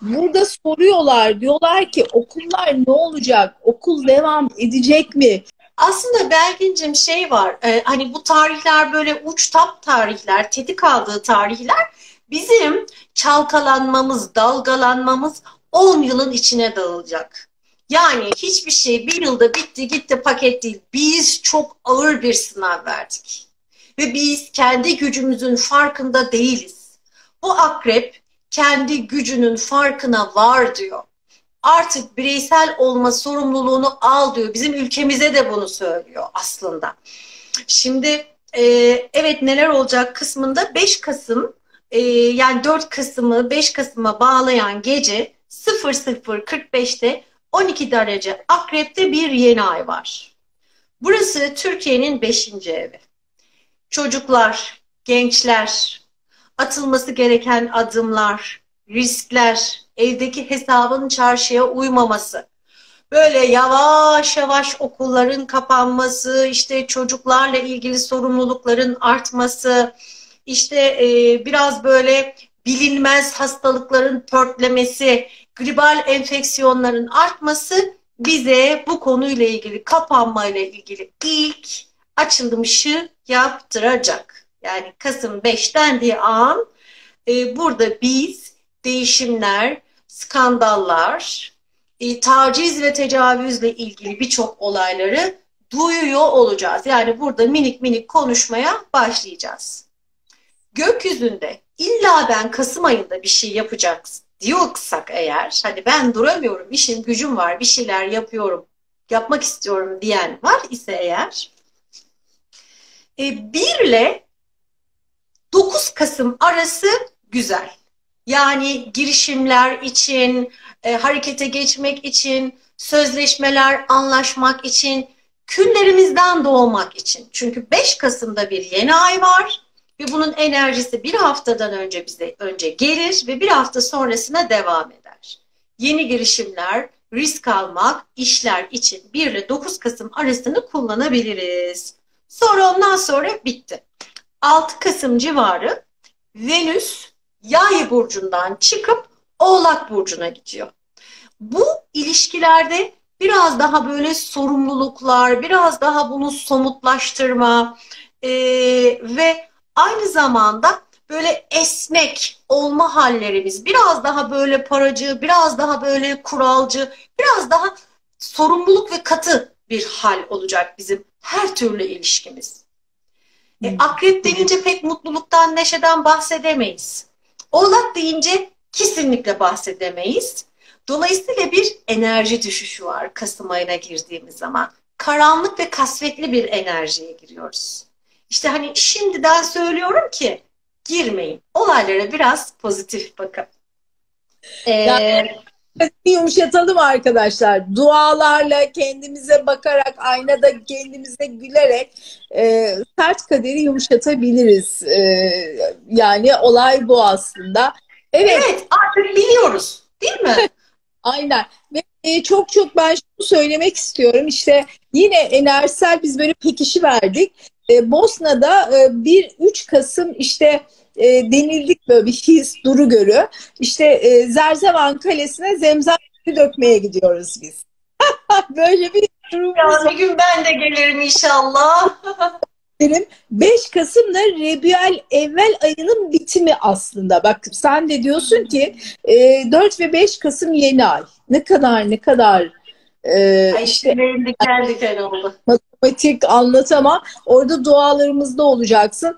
burada soruyorlar. Diyorlar ki okullar ne olacak? Okul devam edecek mi? Aslında Belgin'cim şey var, e, hani bu tarihler böyle uç tap tarihler, tetik aldığı tarihler bizim çalkalanmamız, dalgalanmamız 10 yılın içine dağılacak. Yani hiçbir şey bir yılda bitti gitti paket değil. Biz çok ağır bir sınav verdik. Ve biz kendi gücümüzün farkında değiliz. Bu akrep kendi gücünün farkına var diyor. Artık bireysel olma sorumluluğunu al diyor. Bizim ülkemize de bunu söylüyor aslında. Şimdi e, evet neler olacak kısmında 5 Kasım e, yani 4 Kasım'ı 5 Kasım'a bağlayan gece 00.45'te 12 derece akrepte bir yeni ay var. Burası Türkiye'nin 5. evi. Çocuklar, gençler, atılması gereken adımlar, riskler, evdeki hesabın çarşıya uymaması, böyle yavaş yavaş okulların kapanması, işte çocuklarla ilgili sorumlulukların artması, işte e, biraz böyle bilinmez hastalıkların pörtlemesi, gribal enfeksiyonların artması bize bu konuyla ilgili kapanmayla ilgili ilk açılmışı yaptıracak. Yani Kasım 5 dendiği an e, burada biz değişimler, skandallar, e, taciz ve tecavüzle ilgili birçok olayları duyuyor olacağız. Yani burada minik minik konuşmaya başlayacağız. Gökyüzünde illa ben Kasım ayında bir şey yapacaksın diyorsak eğer, hani ben duramıyorum, işim gücüm var, bir şeyler yapıyorum, yapmak istiyorum diyen var ise eğer, e, 1 ile 9 Kasım arası güzel. Yani girişimler için, e, harekete geçmek için, sözleşmeler anlaşmak için, küllerimizden doğmak için. Çünkü 5 Kasım'da bir yeni ay var ve bunun enerjisi bir haftadan önce bize önce gelir ve bir hafta sonrasına devam eder. Yeni girişimler, risk almak, işler için 1 ile 9 Kasım arasını kullanabiliriz. Sonra ondan sonra bitti. 6 Kasım civarı Venüs Yay burcundan çıkıp Oğlak burcuna gidiyor. Bu ilişkilerde biraz daha böyle sorumluluklar, biraz daha bunu somutlaştırma e, ve aynı zamanda böyle esnek olma hallerimiz, biraz daha böyle paracı, biraz daha böyle kuralcı, biraz daha sorumluluk ve katı bir hal olacak bizim her türlü ilişkimiz. E, akrep deyince pek mutluluktan, neşeden bahsedemeyiz. Oğlak deyince kesinlikle bahsedemeyiz. Dolayısıyla bir enerji düşüşü var Kasım ayına girdiğimiz zaman. Karanlık ve kasvetli bir enerjiye giriyoruz. İşte hani şimdiden söylüyorum ki girmeyin. Olaylara biraz pozitif bakın. Ee, yani, yumuşatalım arkadaşlar. Dualarla, kendimize bakarak, aynada kendimize gülerek e, sert kaderi yumuşatabiliriz. E, yani olay bu aslında. Evet, evet artık biliyoruz değil mi? Aynen. Ve e, çok çok ben şunu söylemek istiyorum. İşte yine enerjisel biz böyle pekişi verdik. E, Bosna'da e, 1-3 Kasım işte e, denildik böyle bir his, duru görü. İşte e, Zerzevan Kalesi'ne zemzem dökmeye gidiyoruz biz. böyle bir durumumuz ya, Bir gün ben de gelirim inşallah. 5 Kasım'da Rebüel evvel ayının bitimi aslında. Bak sen de diyorsun ki e, 4 ve 5 Kasım yeni ay. Ne kadar ne kadar e, Ay işte diken diken oldu. Matematik anlatamam. Orada dualarımızda olacaksın.